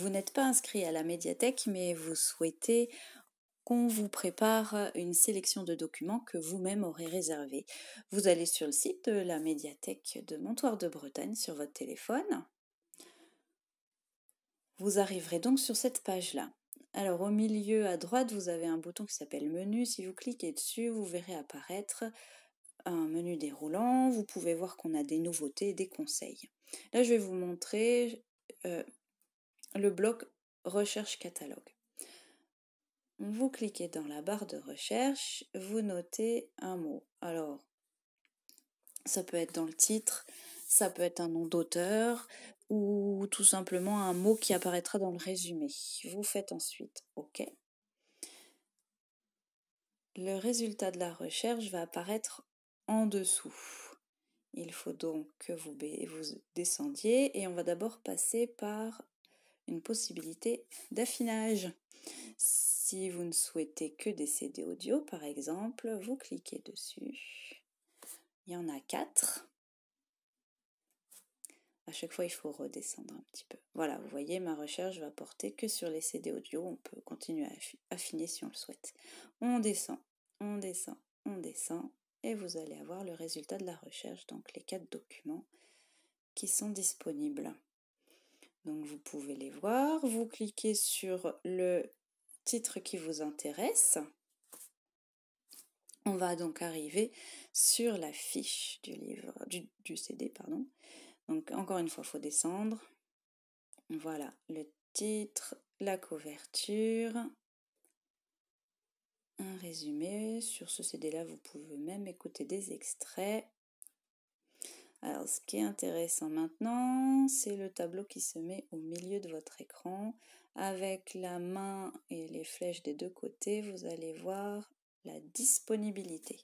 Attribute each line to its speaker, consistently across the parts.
Speaker 1: Vous n'êtes pas inscrit à la médiathèque, mais vous souhaitez qu'on vous prépare une sélection de documents que vous-même aurez réservés. Vous allez sur le site de la médiathèque de Montoire de Bretagne sur votre téléphone. Vous arriverez donc sur cette page-là. Alors au milieu à droite, vous avez un bouton qui s'appelle Menu. Si vous cliquez dessus, vous verrez apparaître un menu déroulant. Vous pouvez voir qu'on a des nouveautés, des conseils. Là, je vais vous montrer euh, le bloc Recherche catalogue. Vous cliquez dans la barre de recherche, vous notez un mot. Alors, ça peut être dans le titre, ça peut être un nom d'auteur ou tout simplement un mot qui apparaîtra dans le résumé. Vous faites ensuite OK. Le résultat de la recherche va apparaître en dessous. Il faut donc que vous, descendiez et on va d'abord passer par possibilité d'affinage. Si vous ne souhaitez que des CD audio, par exemple, vous cliquez dessus. Il y en a quatre. À chaque fois, il faut redescendre un petit peu. Voilà, vous voyez, ma recherche va porter que sur les CD audio. On peut continuer à affiner si on le souhaite. On descend, on descend, on descend, et vous allez avoir le résultat de la recherche, donc les quatre documents qui sont disponibles. Donc vous pouvez les voir, vous cliquez sur le titre qui vous intéresse. On va donc arriver sur la fiche du livre, du, CD, pardon. Donc encore une fois, il faut descendre. Voilà, le titre, la couverture, un résumé. Sur ce CD-là, vous pouvez même écouter des extraits. Alors, ce qui est intéressant maintenant, c'est le tableau qui se met au milieu de votre écran. Avec la main et les flèches des deux côtés, vous allez voir la disponibilité.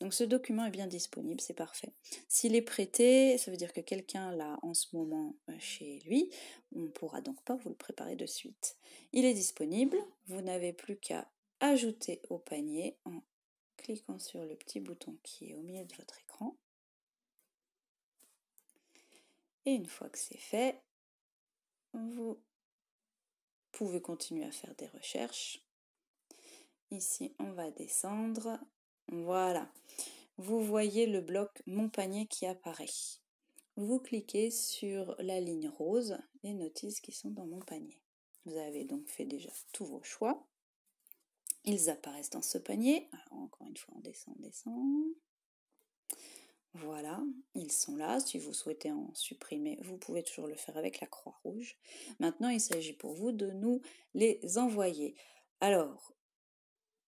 Speaker 1: Donc ce document est bien disponible, c'est parfait. S'il est prêté, ça veut dire que quelqu'un l'a en ce moment euh, chez lui. On ne pourra donc pas vous le préparer de suite. Il est disponible, vous n'avez plus qu'à ajouter au panier en cliquant sur le petit bouton qui est au milieu de votre écran. Et une fois que c'est fait, vous pouvez continuer à faire des recherches. Ici, on va descendre. Voilà. Vous voyez le bloc Mon panier qui apparaît. Vous cliquez sur la ligne rose, les notices qui sont dans mon panier. Vous avez donc fait déjà tous vos choix. Ils apparaissent dans ce panier. Alors, encore une fois, on descend, on descend. Voilà, ils sont là. Si vous souhaitez en supprimer, vous pouvez toujours le faire avec la croix rouge. Maintenant, il s'agit pour vous de nous les envoyer. Alors,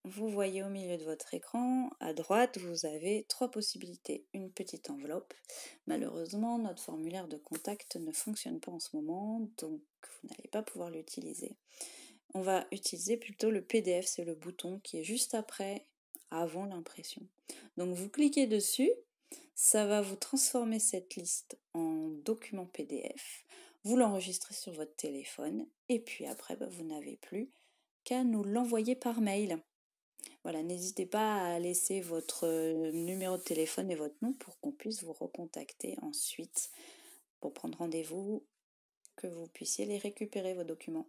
Speaker 1: vous voyez au milieu de votre écran, à droite, vous avez trois possibilités. Une petite enveloppe. Malheureusement, notre formulaire de contact ne fonctionne pas en ce moment, donc vous n'allez pas pouvoir l'utiliser. On va utiliser plutôt le PDF, c'est le bouton qui est juste après, avant l'impression. Donc vous cliquez dessus ça va vous transformer cette liste en document PDF. Vous l'enregistrez sur votre téléphone et puis après, bah, vous n'avez plus qu'à nous l'envoyer par mail. Voilà, n'hésitez pas à laisser votre euh, numéro de téléphone et votre nom pour qu'on puisse vous recontacter ensuite pour prendre rendez-vous, que vous puissiez les récupérer vos documents.